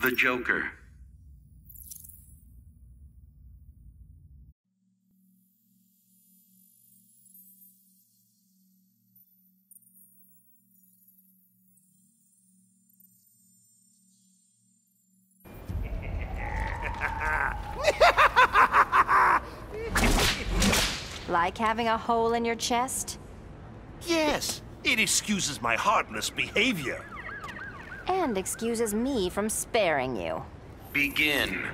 The Joker. Like having a hole in your chest? Yes, it excuses my heartless behavior. And excuses me from sparing you. Begin.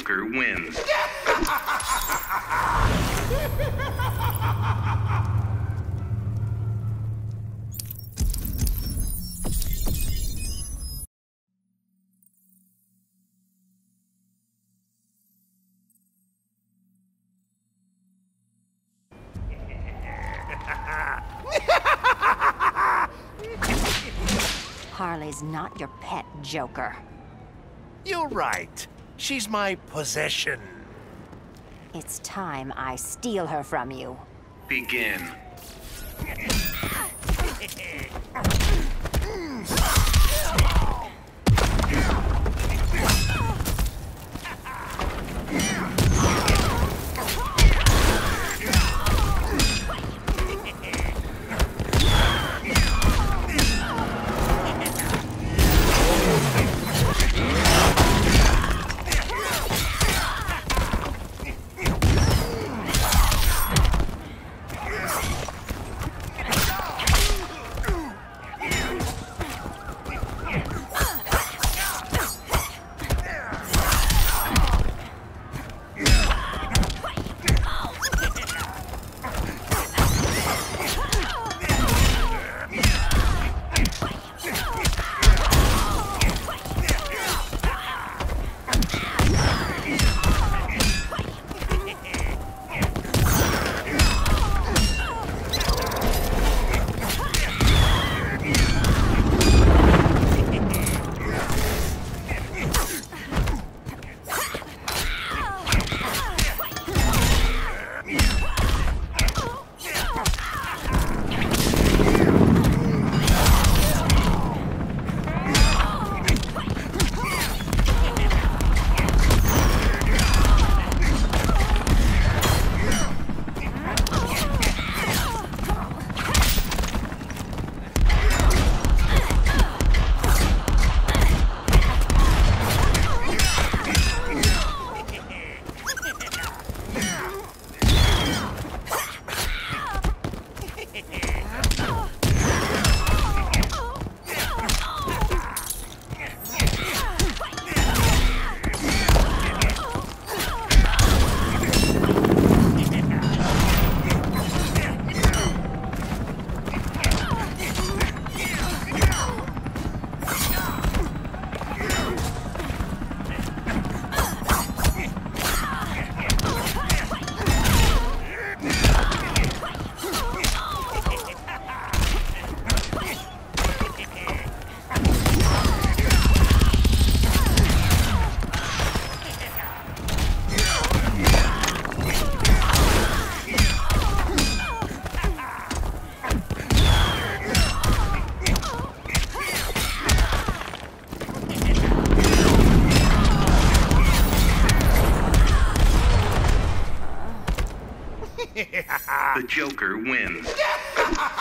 Joker wins. Harley's not your pet, Joker. You're right. She's my possession. It's time I steal her from you. Begin. the Joker wins.